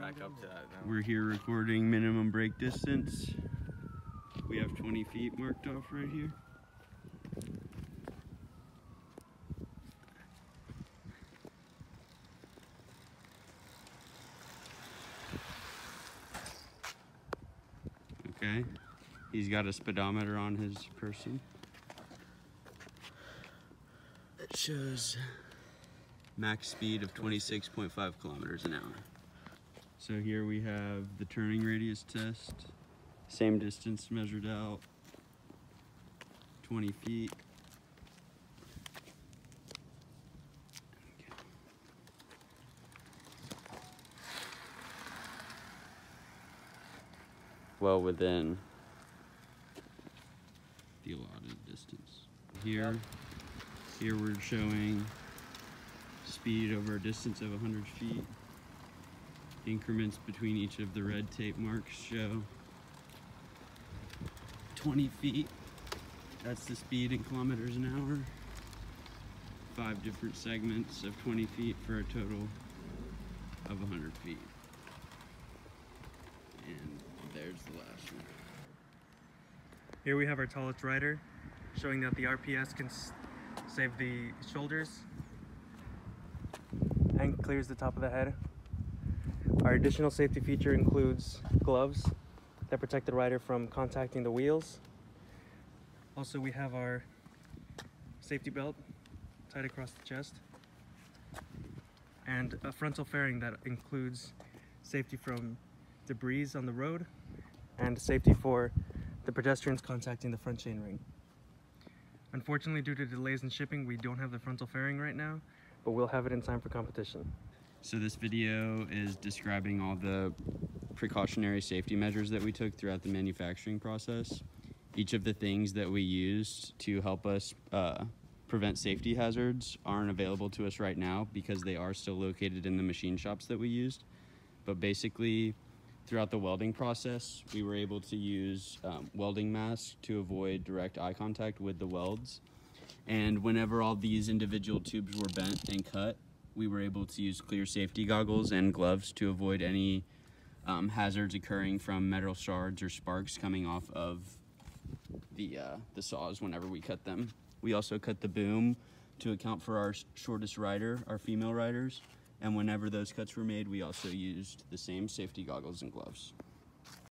back up to that now. We're here recording minimum brake distance. We have 20 feet marked off right here. Okay, he's got a speedometer on his person. It shows max speed of 26.5 kilometers an hour. So here we have the turning radius test. Same distance measured out, 20 feet. Well within the allotted distance. Here, here we're showing speed over a distance of 100 feet. Increments between each of the red tape marks show 20 feet. That's the speed in kilometers an hour. Five different segments of 20 feet for a total of 100 feet. And there's the last one. Here we have our tallest rider, showing that the RPS can save the shoulders and clears the top of the head. Our additional safety feature includes gloves that protect the rider from contacting the wheels. Also, we have our safety belt tied across the chest and a frontal fairing that includes safety from debris on the road and safety for the pedestrians contacting the front chain ring. Unfortunately, due to delays in shipping, we don't have the frontal fairing right now, but we'll have it in time for competition. So this video is describing all the precautionary safety measures that we took throughout the manufacturing process. Each of the things that we used to help us uh, prevent safety hazards aren't available to us right now because they are still located in the machine shops that we used. But basically, throughout the welding process, we were able to use um, welding masks to avoid direct eye contact with the welds. And whenever all these individual tubes were bent and cut, we were able to use clear safety goggles and gloves to avoid any um, hazards occurring from metal shards or sparks coming off of the uh, the saws whenever we cut them. We also cut the boom to account for our shortest rider, our female riders, and whenever those cuts were made, we also used the same safety goggles and gloves.